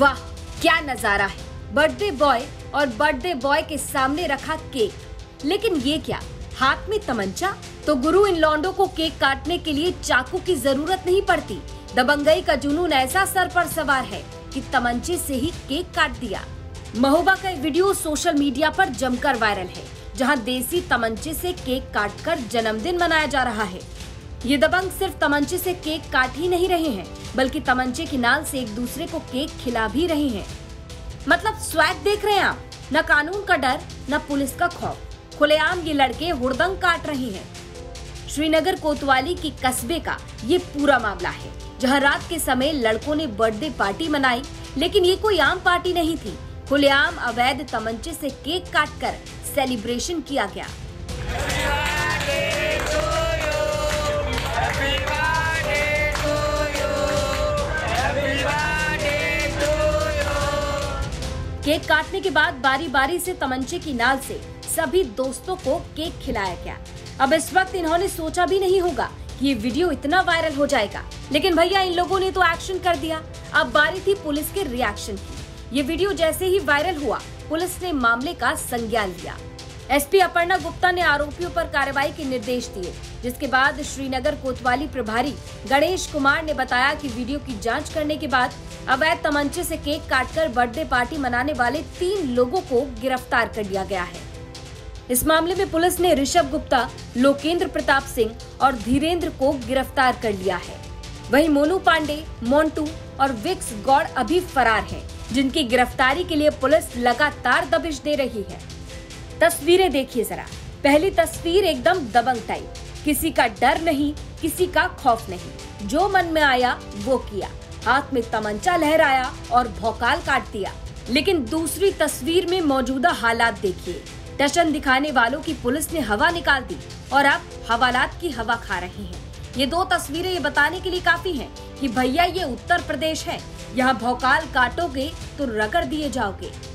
वाह, क्या नज़ारा है। बर्थडे बॉय और बर्थडे बॉय के सामने रखा केक। लेकिन ये क्या, हाथ में तमंचा? तो गुरु इन लौंडो को केक काटने के लिए चाकू की ज़रूरत नहीं पड़ती। दबंगई का जुनून ऐसा सर पर सवार है कि तमंचे से ही केक काट दिया। महोबा का वीडियो सोशल मीडिया पर जमकर वायरल है, जहाँ देसी तमंचे से केक काटकर जन्मदिन मनाया जा रहा है। ये दबंग सिर्फ़ तमंचे से केक काट ही नहीं रहे हैं, बल्कि तमंचे की नाल से एक दूसरे को केक खिला भी रहे हैं। मतलब स्वैग देख रहे हैं आप, न कानून का डर, न पुलिस का खौफ। खुलेआम ये लड़के हुड़दंग काट रहे हैं। श्रीनगर कोतवाली की कस्बे का ये पूरा मामला है, जहाँ रात के समय लड़कों ने बर्थडे पार्टी मनाई, लेकिन ये कोई आम पार्टी नहीं थी। खुलेआम अवैध तमंचे से केक काटकर सेलिब्रेशन किया गया। केक काटने के बाद बारी बारी से तमंचे की नाल से सभी दोस्तों को केक खिलाया गया। अब इस वक्त इन्होंने सोचा भी नहीं होगा कि ये वीडियो इतना वायरल हो जाएगा। लेकिन भैया, इन लोगों ने तो एक्शन कर दिया। अब बारी थी पुलिस के रिएक्शन की। ये वीडियो जैसे ही वायरल हुआ, पुलिस ने मामले का संज्ञान लिया। एसपी अपर्णा गुप्ता ने आरोपियों पर कार्रवाई के निर्देश दिए जिसके बाद श्रीनगर कोतवाली प्रभारी गणेश कुमार ने बताया कि वीडियो की जाँच करने के बाद अवैध तमंचे से केक काटकर बर्थडे पार्टी मनाने वाले तीन लोगों को गिरफ़्तार कर लिया गया है। इस मामले में पुलिस ने ऋषभ गुप्ता लोकेंद्र प्रताप सिंह और धीरेन्द्र को गिरफ़्तार कर लिया है। वहीं मोनू पांडे मोन्टू और विक्स गौड़ अभी फरार हैं, जिनकी गिरफ्तारी के लिए पुलिस लगातार दबिश दे रही है। तस्वीरें देखिए जरा। पहली तस्वीर एकदम दबंग टाइप। किसी का डर नहीं, किसी का खौफ नहीं। जो मन में आया, वो किया। हाथ में तमंचा लहराया और भौकाल काट दिया। लेकिन दूसरी तस्वीर में मौजूदा हालात देखिए। टशन दिखाने वालों की पुलिस ने हवा निकाल दी और अब हवालात की हवा खा रहे हैं। ये दो तस्वीरें ये बताने के लिए काफ़ी हैं कि भैया ये उत्तर प्रदेश है। यहाँ भौकाल काटोगे तो रगड़ दिए जाओगे।